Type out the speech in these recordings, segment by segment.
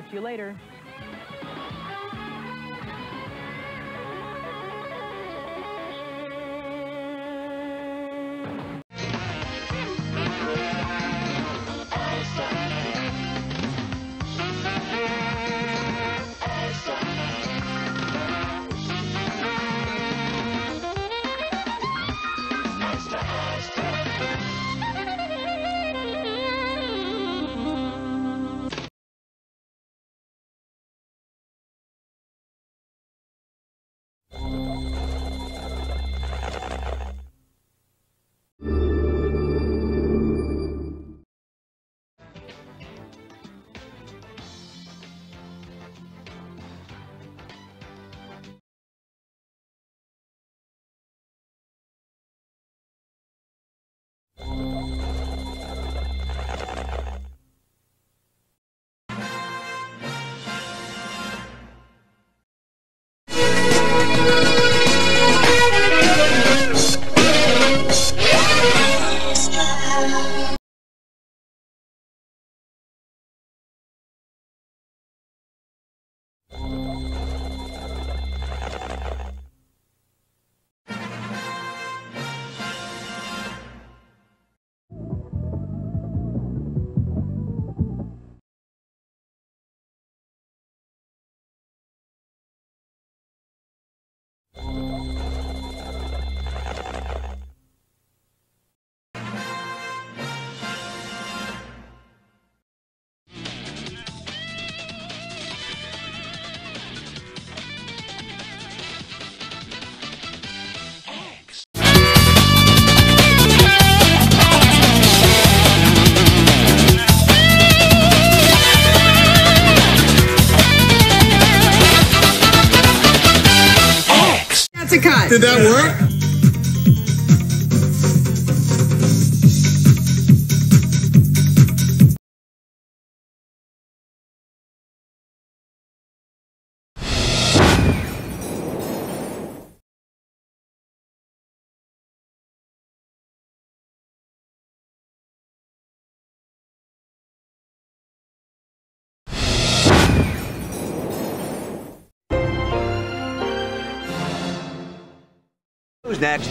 Talk to you later. A cut. Did that work? Who's next?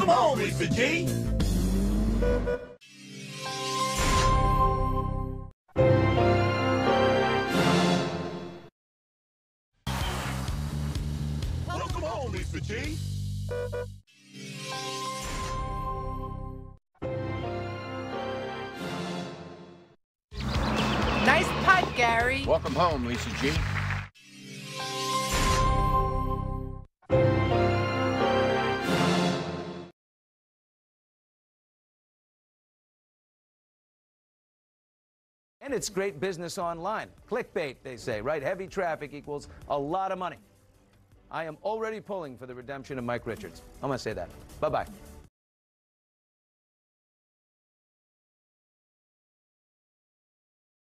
Welcome home, Lisa G. Welcome home, Lisa G. Nice putt, Gary. Welcome home, Lisa G. And it's great business online. Clickbait, they say, right? Heavy traffic equals a lot of money. I am already pulling for the redemption of Mike Richards. I'm going to say that. Bye bye.